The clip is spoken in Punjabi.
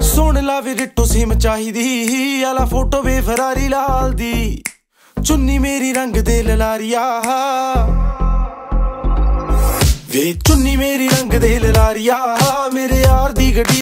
ਸੁਣ ਲਾ ਵੀ ਰਿੱਟੋ ਸਿਮ ਚਾਹੀਦੀ ਆਲਾ ਫੋਟੋ ਵੇ ਫਰਾਰੀ ਲਾਲ ਦੀ। ਚੁੰਨੀ ਮੇਰੀ ਰੰਗ ਦੇ ਲਲਾਰੀਆ। ਵੇ ਚੁੰਨੀ ਮੇਰੀ ਰੰਗ ਦੇ ਲਲਾਰੀਆ। ਮੇਰੇ ਯਾਰ ਦੀ ਗੱਡੀ